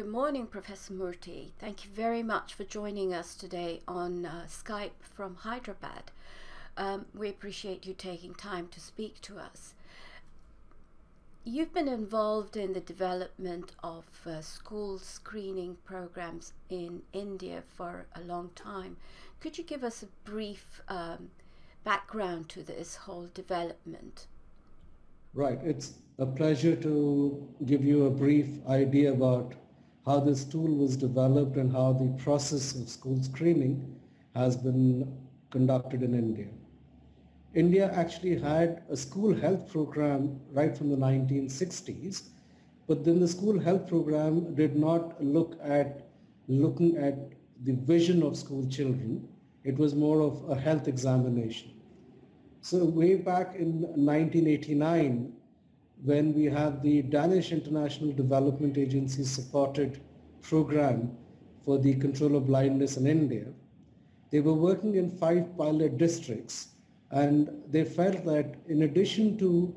Good morning, Professor Murthy. Thank you very much for joining us today on uh, Skype from Hyderabad. Um, we appreciate you taking time to speak to us. You've been involved in the development of uh, school screening programs in India for a long time. Could you give us a brief um, background to this whole development? Right. It's a pleasure to give you a brief idea about how this tool was developed and how the process of school screening has been conducted in India. India actually had a school health program right from the 1960s, but then the school health program did not look at looking at the vision of school children. It was more of a health examination. So way back in 1989, when we had the Danish International Development Agency supported program for the control of blindness in India, they were working in five pilot districts and they felt that in addition to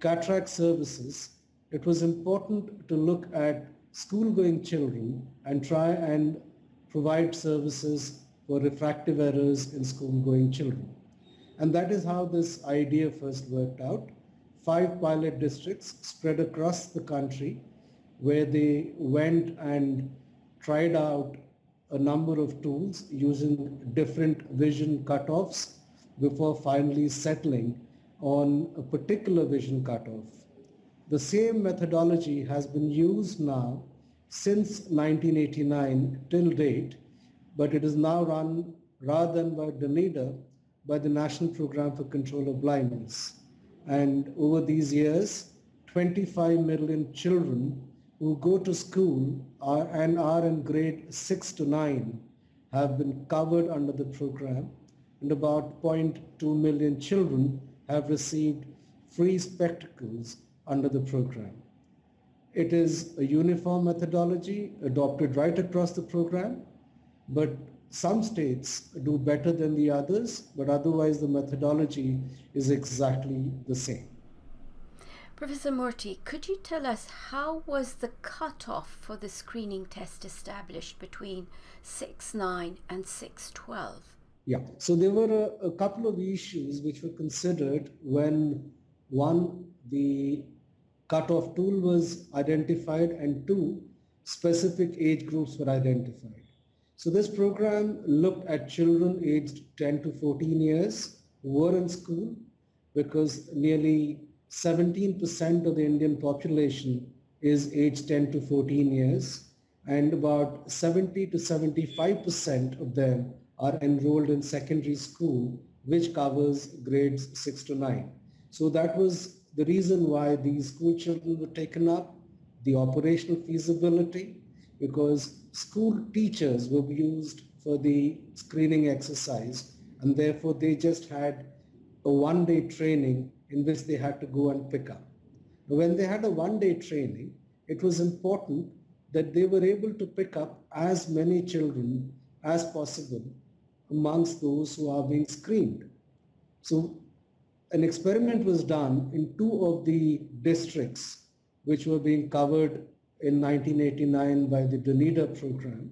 cataract services, it was important to look at school-going children and try and provide services for refractive errors in school-going children. And that is how this idea first worked out. Five pilot districts spread across the country where they went and tried out a number of tools using different vision cutoffs before finally settling on a particular vision cutoff. The same methodology has been used now since 1989 till date, but it is now run rather than by DANIDA by the National Program for Control of Blindness. And over these years, 25 million children who go to school are, and are in grade 6 to 9 have been covered under the program and about 0.2 million children have received free spectacles under the program. It is a uniform methodology adopted right across the program, but some states do better than the others, but otherwise the methodology is exactly the same. Professor Murthy, could you tell us how was the cutoff for the screening test established between 6.9 and 6.12? Yeah, so there were a, a, couple of issues which were considered when one, the cutoff tool was identified and two, specific age groups were identified. So this program looked at children aged 10 to 14 years who were in school because nearly 17% of the Indian population is aged 10 to 14 years and about 70 to 75% of them are enrolled in secondary school which covers grades 6 to 9. So that was the reason why these school children were taken up, the operational feasibility, because school teachers were used for the screening exercise and therefore they just had a one-day training in which they had to go and pick up. When they had a one-day training, it was important that they were able to pick up as many children as possible amongst those who are being screened. So an experiment was done in two of the districts which were being covered in 1989 by the DANIDA program.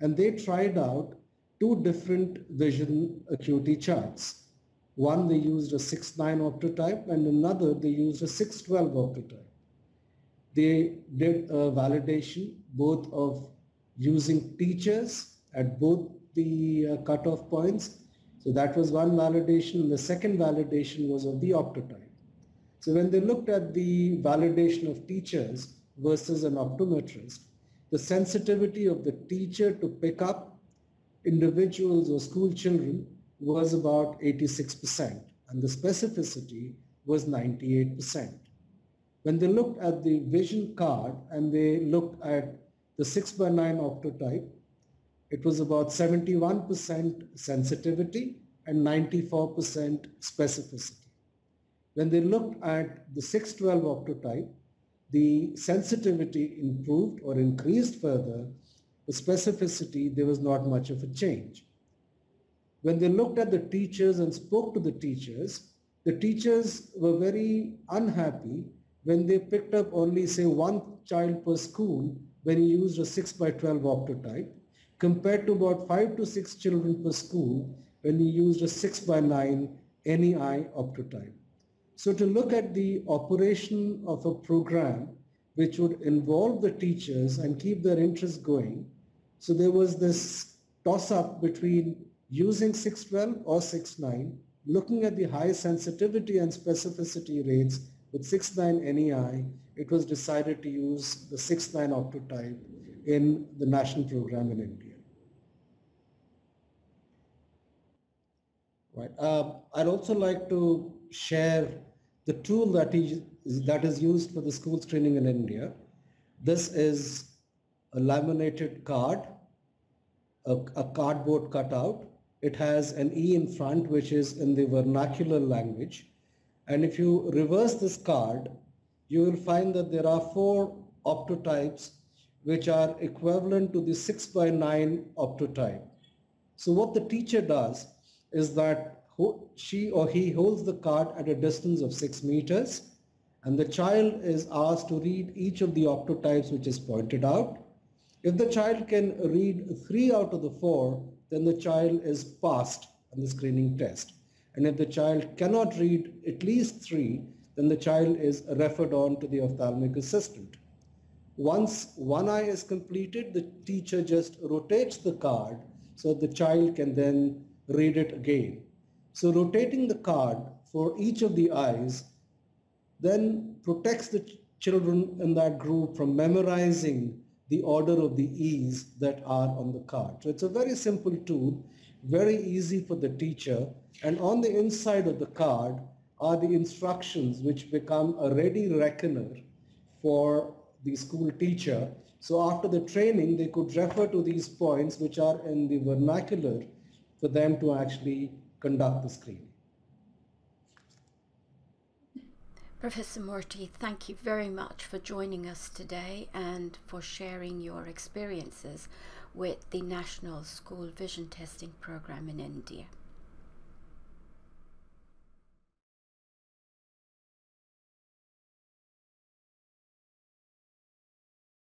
And they tried out two different vision acuity charts. One, they used a 6-9 optotype and another, they used a 6-12 optotype. They did a validation both of using teachers at both the uh, cutoff points. So that was one validation. The second validation was of the optotype. So when they looked at the validation of teachers versus an optometrist, the sensitivity of the teacher to pick up individuals or school children was about 86% and the specificity was 98%. When they looked at the vision card and they looked at the 6 by 9 optotype, it was about 71% sensitivity and 94% specificity. When they looked at the 612 optotype, the sensitivity improved or increased further. The specificity, there was not much of a change. When they looked at the teachers and spoke to the teachers, the teachers were very unhappy when they picked up only say one child per school when he used a 6 by 12 optotype compared to about 5 to 6 children per school when he used a 6 by 9 NEI optotype. So to look at the operation of a program which would involve the teachers and keep their interest going, so there was this toss-up between using 612 or 69, looking at the high sensitivity and specificity rates with 69 NEI, it was decided to use the 69 optotype in the national program in India. Right. Uh, I'd also like to share the tool that is, that is used for the school screening in India. This is a laminated card, a, a cardboard cutout. It has an E in front, which is in the vernacular language. And if you reverse this card, you will find that there are four optotypes which are equivalent to the 6 by 9 optotype. So what the teacher does is that she or he holds the card at a distance of 6 meters and the child is asked to read each of the optotypes which is pointed out. If the child can read 3 out of the 4, then the child is passed on the screening test. And if the child cannot read at least 3, then the child is referred on to the ophthalmic assistant. Once one eye is completed, the teacher just rotates the card so the child can then read it again. So rotating the card for each of the eyes then protects the ch children in that group from memorizing the order of the E's that are on the card. So it's a very simple tool, very easy for the teacher. And on the inside of the card are the instructions which become a ready reckoner for the school teacher. So after the training, they could refer to these points which are in the vernacular for them to actually conduct the screening. Professor Murthy, thank you very much for joining us today and for sharing your experiences with the National School Vision Testing Program in India.